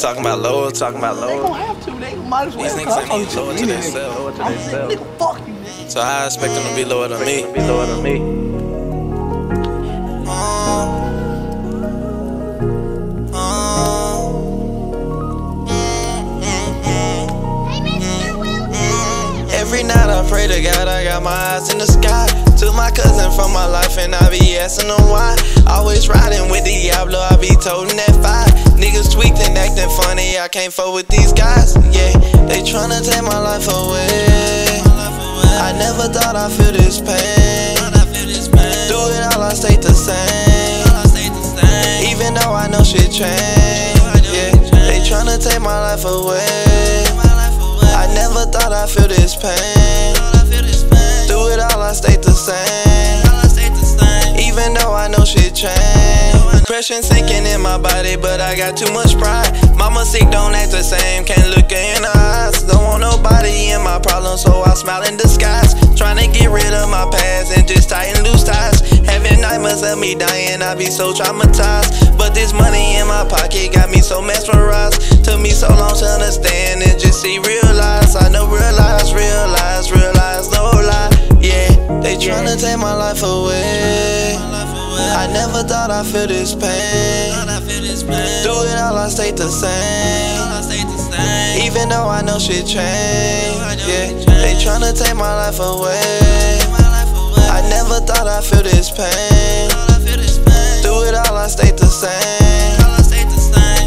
talking about lower, talking about They lower. gonna have to. They might as well. These niggas cause I ain't told lower to anyway. themselves. I'm- themselves. Nigga, fuck you, nigga. So I expect them to be lower than me. Be lower than me. Every night I pray to God, I got my eyes in the sky. My cousin from my life and I be asking them why. Always riding with Diablo, I be toting that five. Niggas tweaked and acting funny, I can't fuck with these guys. Yeah, they tryna take my life away. I never thought I'd feel this pain. Do it all, I stay the same. Even though I know shit changed. Yeah, they tryna take my life away. I never thought I'd feel this pain. Do it all, I stay the same. Even though I know shit changed. Depression sinking in my body, but I got too much pride. Mama sick, don't act the same, can't look her in the eyes. Don't want nobody in my problems, so I smile in disguise. Trying to get rid of my past and just tighten loose ties. Having nightmares of me dying, I be so traumatized. But this money in my pocket got me so mesmerized. Took me so long to understand and just see, realize. I know, realize, take my life away. I never thought I'd feel this pain. Do it all, I stay the same. Even though I know shit changed. Yeah, they tryna take my life away. I never thought I'd feel this pain. Do it all, I stay the same.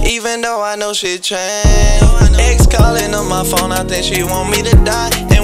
Even though I know shit changed. Ex calling on my phone, I think she want me to die. And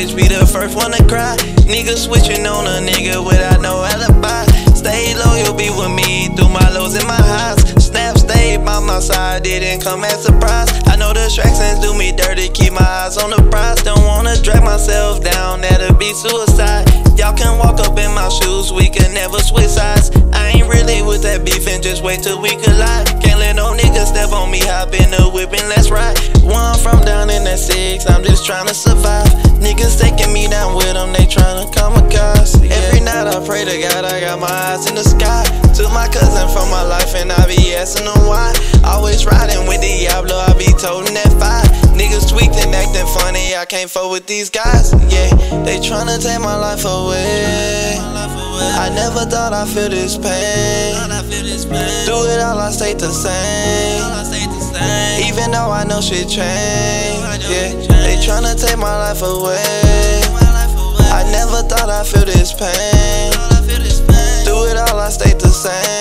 bitch be the first one to cry. Nigga switching on a nigga without no alibi. Stay loyal, be with me through my lows and my highs. Snap stayed by my side, didn't come as surprise. I know distractions do me dirty, keep my eyes on the prize. Don't wanna drag myself down, that'll be suicide. Y'all can walk up in my shoes, we can never switch sides. I ain't really with that beef and just wait till we collide. Can't let no nigga step on me, hop in the whip and let's ride. One from down in that six, I'm just trying to survive. Niggas taking me down with them, they tryna kamikaze. Every night I pray to God, I got my eyes in the sky. Took my cousin from my life and I be asking them why. Always riding with Diablo, I be toting that five. Niggas tweaked and acting funny, I can't fuck with these guys. Yeah, they tryna take my life away. I never thought I'd feel this pain. Do it all, I stay the same. Even though I know shit changed. Yeah, tryna take my life away. I never thought I'd feel this pain. Do it all, I stay the same.